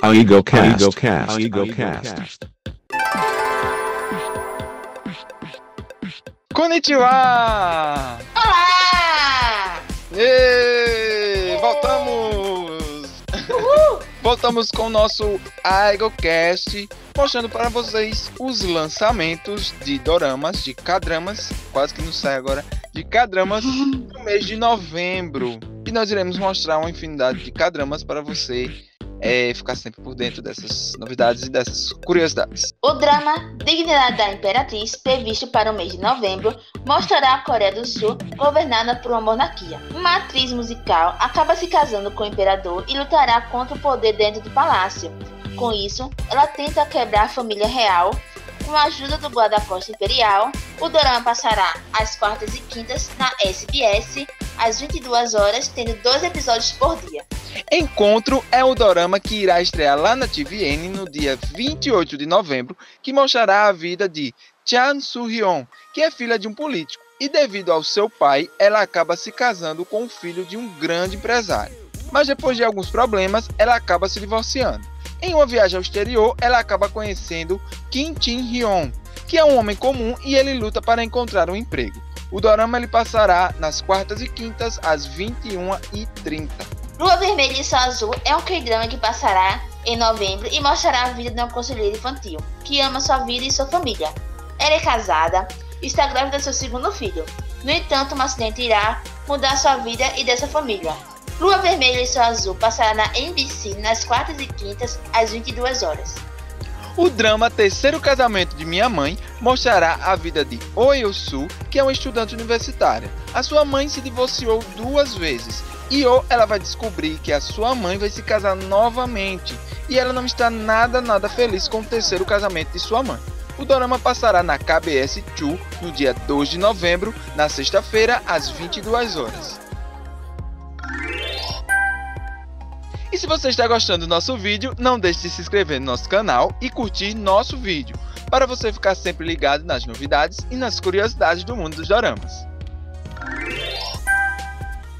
A EagleCast. EagleCast. A EagleCast. Konnichiwa! Olá! Ê, voltamos! voltamos com o nosso EagleCast, mostrando para vocês os lançamentos de doramas, de K-dramas, quase que não sai agora, de K-dramas no mês de novembro. E nós iremos mostrar uma infinidade de K-dramas para você é, ficar sempre por dentro dessas novidades e dessas curiosidades. O drama Dignidade da Imperatriz, previsto para o mês de novembro, mostrará a Coreia do Sul governada por uma monarquia. Uma atriz musical acaba se casando com o imperador e lutará contra o poder dentro do palácio. Com isso, ela tenta quebrar a família real com a ajuda do guarda-costas imperial, o drama passará às quartas e quintas na SBS, às 22 horas, tendo dois episódios por dia. Encontro é o dorama que irá estrear lá na TVN no dia 28 de novembro, que mostrará a vida de Chan Soo-hyun, que é filha de um político, e devido ao seu pai, ela acaba se casando com o filho de um grande empresário. Mas depois de alguns problemas, ela acaba se divorciando. Em uma viagem ao exterior, ela acaba conhecendo Kim Jin-hyun, que é um homem comum e ele luta para encontrar um emprego. O dorama ele passará nas quartas e quintas às 21h30. Lua Vermelha e Sol Azul é um K-drama que passará em novembro e mostrará a vida de uma conselheira infantil que ama sua vida e sua família. Ela é casada e está grávida de seu segundo filho. No entanto, um acidente irá mudar sua vida e dessa família. Lua Vermelha e Sol Azul passará na NBC nas quartas e quintas às 22 horas. O drama Terceiro Casamento de Minha Mãe mostrará a vida de Oh que é uma estudante universitária. A sua mãe se divorciou duas vezes e Oh ela vai descobrir que a sua mãe vai se casar novamente e ela não está nada nada feliz com o terceiro casamento de sua mãe. O drama passará na KBS 2 no dia 2 de novembro, na sexta-feira, às 22 horas. E se você está gostando do nosso vídeo, não deixe de se inscrever no nosso canal e curtir nosso vídeo, para você ficar sempre ligado nas novidades e nas curiosidades do mundo dos doramas.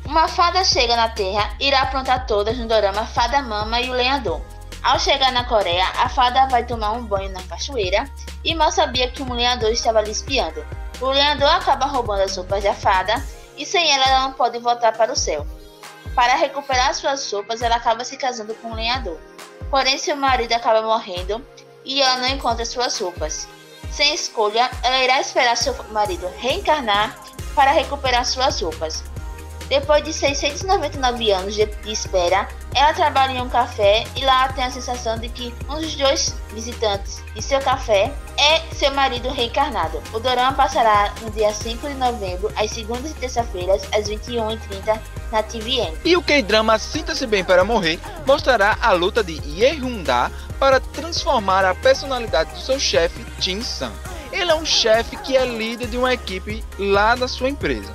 Uma fada chega na Terra e irá aprontar todas no dorama Fada Mama e o Lenhador. Ao chegar na Coreia, a fada vai tomar um banho na cachoeira e mal sabia que um lenhador estava ali espiando. O lenhador acaba roubando as roupas da fada e sem ela ela não pode voltar para o céu. Para recuperar suas sopas, ela acaba se casando com um lenhador. Porém, seu marido acaba morrendo e ela não encontra suas roupas. Sem escolha, ela irá esperar seu marido reencarnar para recuperar suas roupas. Depois de 699 anos de espera, ela trabalha em um café e lá tem a sensação de que um dos dois visitantes de seu café é seu marido reencarnado. O dorama passará no dia 5 de novembro, às segundas e terça-feiras, às 21h30, na TVN. E o K-drama Sinta-se Bem para Morrer mostrará a luta de Ye Da para transformar a personalidade do seu chefe, Jin San. Ele é um chefe que é líder de uma equipe lá da sua empresa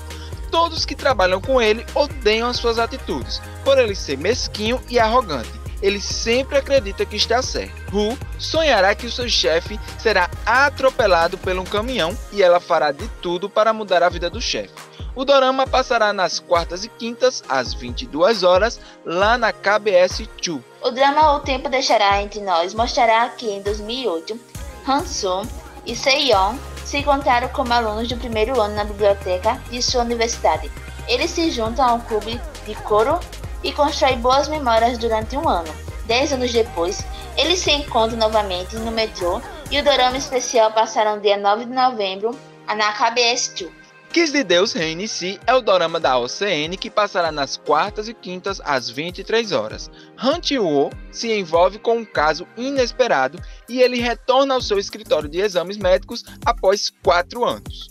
todos que trabalham com ele odeiam as suas atitudes, por ele ser mesquinho e arrogante. Ele sempre acredita que está certo. Ru sonhará que o seu chefe será atropelado por um caminhão e ela fará de tudo para mudar a vida do chefe. O dorama passará nas quartas e quintas, às 22 horas, lá na KBS 2. O drama O Tempo Deixará Entre Nós mostrará que em 2008, Han Soo e Seiyeon se encontraram como alunos do primeiro ano na biblioteca de sua universidade. Eles se juntam ao clube de coro e constroem boas memórias durante um ano. Dez anos depois, eles se encontram novamente no metrô e o dorama especial passará no dia 9 de novembro na KBS 2. Kiss de Deus Reine Si é o dorama da OCN que passará nas quartas e quintas às 23 horas. Han Woo se envolve com um caso inesperado e ele retorna ao seu escritório de exames médicos após quatro anos.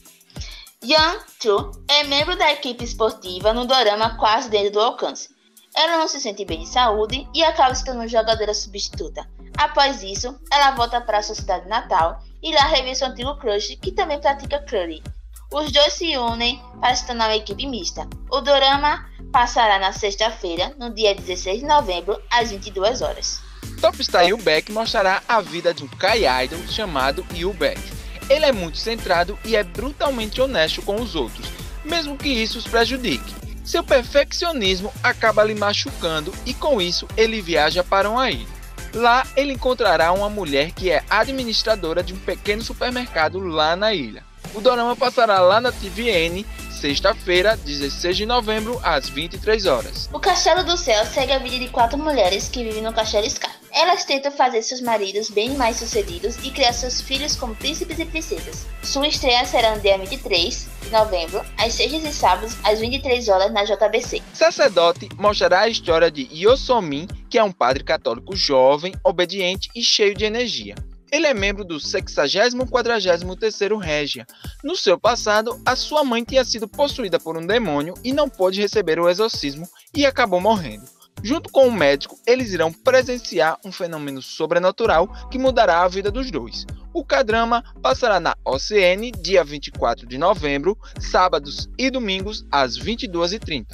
Yang Chu é membro da equipe esportiva no dorama quase dentro do alcance. Ela não se sente bem de saúde e acaba se tornando jogadora substituta. Após isso, ela volta para sua cidade natal e lá revê seu antigo crush que também pratica curry. Os dois se unem para se tornar uma equipe mista. O dorama passará na sexta-feira, no dia 16 de novembro, às 22 horas. Topstar Yubeck mostrará a vida de um Kai Idol chamado Yubeck. Ele é muito centrado e é brutalmente honesto com os outros, mesmo que isso os prejudique. Seu perfeccionismo acaba lhe machucando e com isso ele viaja para uma ilha. Lá ele encontrará uma mulher que é administradora de um pequeno supermercado lá na ilha. O dorama passará lá na TVN sexta-feira, 16 de novembro, às 23 horas. O Castelo do Céu segue a vida de quatro mulheres que vivem no Castelo Sky. Elas tentam fazer seus maridos bem mais sucedidos e criar seus filhos como príncipes e princesas. Sua estreia será no dia 23 de novembro, às sextas e sábados, às 23 horas, na JBC. Sacerdote mostrará a história de Yosomin, que é um padre católico jovem, obediente e cheio de energia. Ele é membro do 60-43º Régia. No seu passado, a sua mãe tinha sido possuída por um demônio e não pôde receber o exorcismo e acabou morrendo. Junto com o médico, eles irão presenciar um fenômeno sobrenatural que mudará a vida dos dois. O K-drama passará na OCN dia 24 de novembro, sábados e domingos às 22h30.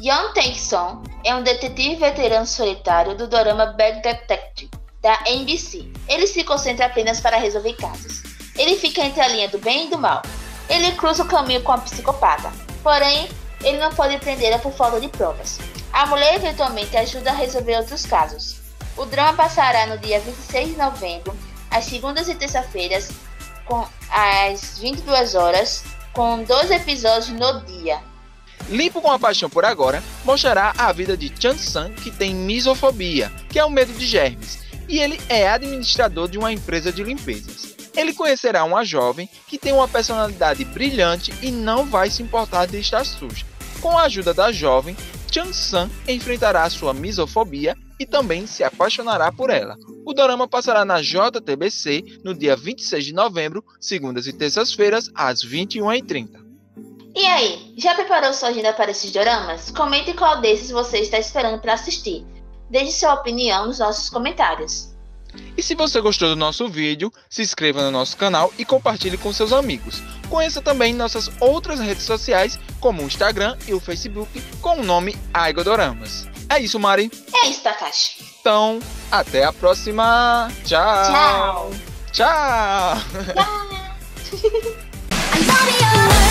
Young Tae-song é um detetive veterano solitário do dorama Bad Detective da NBC. Ele se concentra apenas para resolver casos. Ele fica entre a linha do bem e do mal. Ele cruza o caminho com a psicopata, porém, ele não pode prendê-la por falta de provas. A mulher eventualmente ajuda a resolver outros casos. O drama passará no dia 26 de novembro, às segundas e terça-feiras, às 22 horas, com dois episódios no dia. Limpo com a paixão por agora mostrará a vida de Chan-san, que tem misofobia, que é o medo de germes, e ele é administrador de uma empresa de limpezas. Ele conhecerá uma jovem que tem uma personalidade brilhante e não vai se importar de estar suja. Com a ajuda da jovem, Chan-san enfrentará sua misofobia e também se apaixonará por ela. O dorama passará na JTBC no dia 26 de novembro, segundas e terças-feiras, às 21h30. E aí, já preparou sua agenda para esses doramas? Comente qual desses você está esperando para assistir. Deixe sua opinião nos nossos comentários. E se você gostou do nosso vídeo, se inscreva no nosso canal e compartilhe com seus amigos. Conheça também nossas outras redes sociais, como o Instagram e o Facebook, com o nome Aigodoramas. É isso, Mari. É isso, Takashi. Então, até a próxima. Tchau. Tchau. Tchau. Tchau.